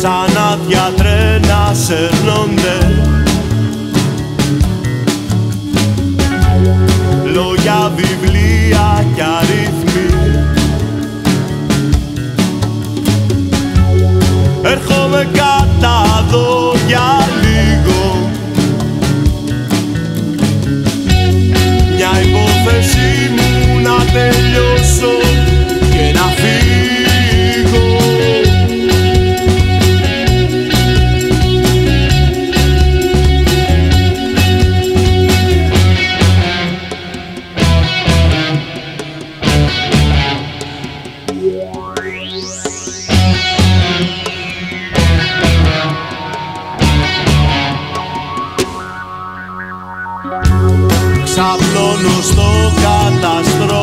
σαν άδεια τρένα σερνώνται Ξαπλώνω στο καταστρό.